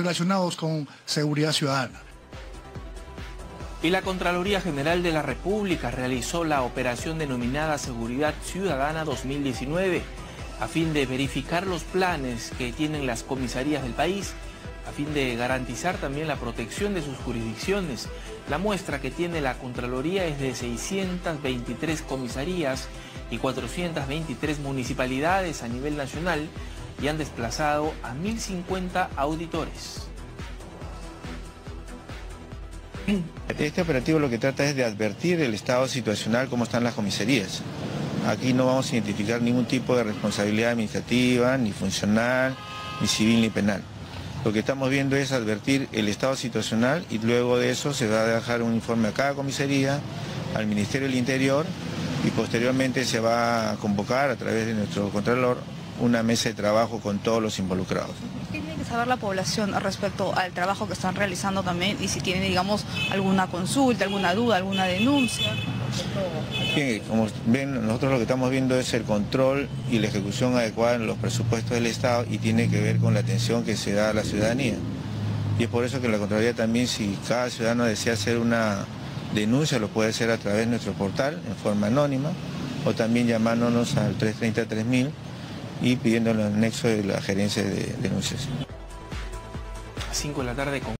relacionados con seguridad ciudadana. Y la Contraloría General de la República realizó la operación denominada Seguridad Ciudadana 2019 a fin de verificar los planes que tienen las comisarías del país, a fin de garantizar también la protección de sus jurisdicciones. La muestra que tiene la Contraloría es de 623 comisarías y 423 municipalidades a nivel nacional y han desplazado a 1.050 auditores. Este operativo lo que trata es de advertir el estado situacional, cómo están las comisarías. Aquí no vamos a identificar ningún tipo de responsabilidad administrativa, ni funcional, ni civil, ni penal. Lo que estamos viendo es advertir el estado situacional y luego de eso se va a dejar un informe a cada comisaría, al Ministerio del Interior y posteriormente se va a convocar a través de nuestro Contralor una mesa de trabajo con todos los involucrados. ¿Qué tiene que saber la población respecto al trabajo que están realizando también y si tienen, digamos, alguna consulta, alguna duda, alguna denuncia? Bien, como ven, nosotros lo que estamos viendo es el control y la ejecución adecuada en los presupuestos del Estado y tiene que ver con la atención que se da a la ciudadanía. Y es por eso que la Contraloría también, si cada ciudadano desea hacer una denuncia, lo puede hacer a través de nuestro portal en forma anónima o también llamándonos al 330-3000 y pidiendo el anexo de la gerencia de denuncias. 5 de la tarde con